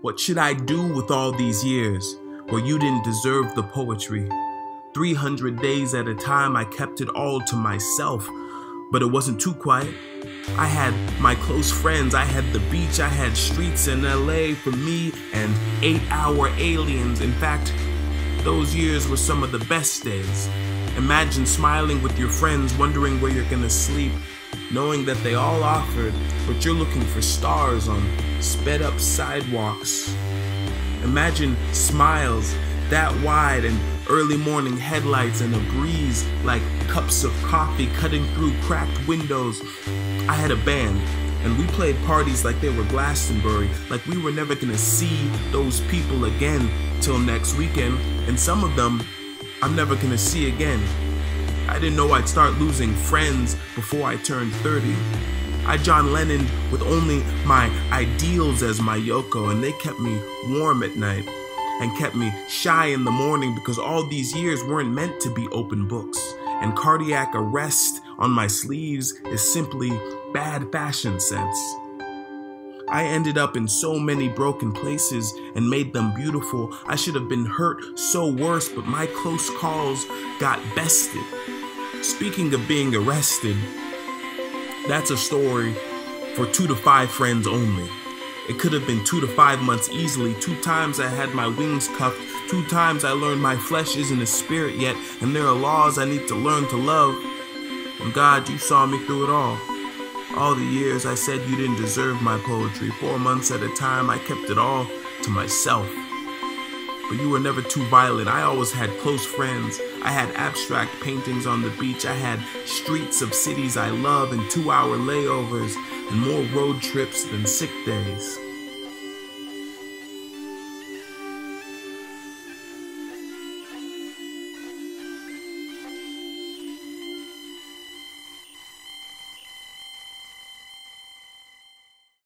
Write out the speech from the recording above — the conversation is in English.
What should I do with all these years where you didn't deserve the poetry? 300 days at a time, I kept it all to myself, but it wasn't too quiet. I had my close friends, I had the beach, I had streets in LA for me, and eight hour aliens. In fact, those years were some of the best days. Imagine smiling with your friends, wondering where you're gonna sleep, knowing that they all offered, but you're looking for stars on sped up sidewalks. Imagine smiles that wide and early morning headlights and a breeze like cups of coffee cutting through cracked windows. I had a band and we played parties like they were Glastonbury, like we were never gonna see those people again till next weekend, and some of them I'm never gonna see again. I didn't know I'd start losing friends before I turned 30. I John Lennon with only my ideals as my Yoko, and they kept me warm at night and kept me shy in the morning because all these years weren't meant to be open books. And cardiac arrest on my sleeves is simply bad fashion sense. I ended up in so many broken places and made them beautiful. I should have been hurt so worse, but my close calls got bested. Speaking of being arrested, that's a story for two to five friends only. It could have been two to five months easily. Two times I had my wings cuffed. Two times I learned my flesh isn't a spirit yet, and there are laws I need to learn to love. And God, you saw me through it all. All the years I said you didn't deserve my poetry. Four months at a time, I kept it all to myself. But you were never too violent. I always had close friends. I had abstract paintings on the beach. I had streets of cities I love and two hour layovers and more road trips than sick days.